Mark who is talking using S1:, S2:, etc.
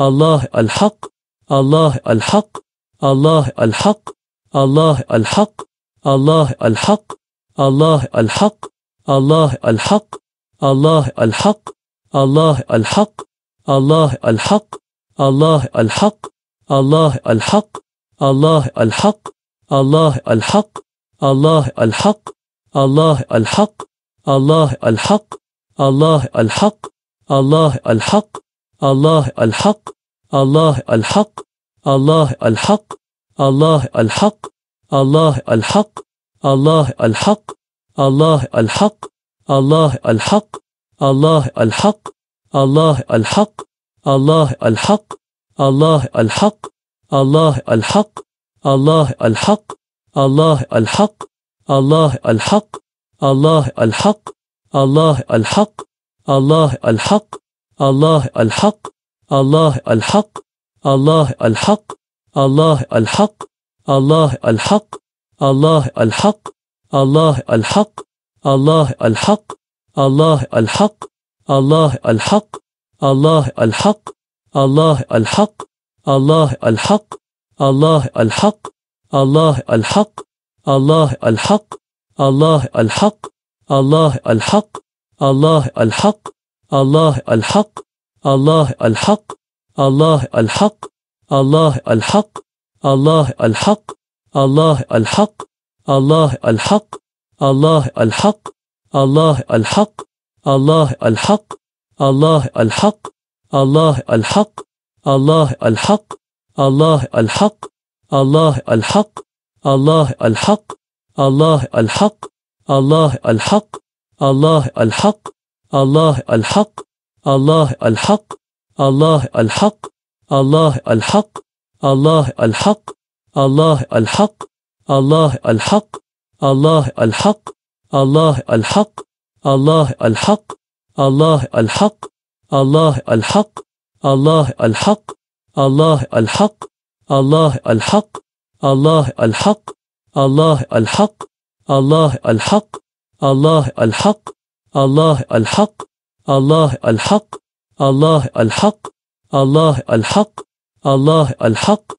S1: الله الحق الله الحق الله الحق الله الحق الله الحق الله الحق الله الحق الله الحق الله الحق الله الحق الله الحق الله الحق الله الحق الله الحق الله الحق الله الحق الله الحق الله الحق الله الحق الله الحق الله الحق الله الحق الله الحق الله الحق الله الحق الله الحق الله الحق الله الحق الله الحق الله الحق الله الحق الله الحق الله الحق الله الحق الله الحق الله الحق الله الحق الله الحق الله الحق الله الحق الله الحق الله الحق الله الحق الله الحق الله الحق الله الحق الله الحق الله الحق الله الحق الله الحق الله الحق الله الحق الله الحق الله الحق الله الحق الله الحق الله الحق الله الحق الله الحق الله الحق الله الحق الله الحق الله الحق الله الحق الله الحق الله الحق الله الحق الله الحق الله الحق الله الحق الله الحق الله الحق الله الحق الله الحق الله الحق الله الحق الله الحق الله الحق الله الحق الله الحق الله الحق الله الحق الله الحق الله الحق الله الحق الله الحق الله الحق الله الحق الله الحق الله الحق الله الحق الله الحق الله الحق الله الحق الله الحق الله الحق الله الحق الله الحق الله الحق الله الحق.